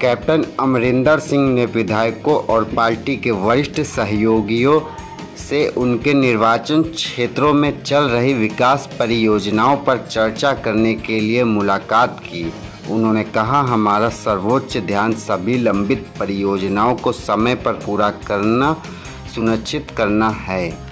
Captain Amarinder Singh ने विधायकों और पार्टी के वरिष्ठ सहयोगियों से उनके निर्वाचन क्षेत्रों में चल रही विकास परियोजनाओं पर चर्चा करने के लिए मुलाकात की। उन्होंने कहा, हमारा सर्वोच्च ध्यान सभी लंबित परियोजनाओं को समय पर पूरा करना, सुनिश्चित करना है।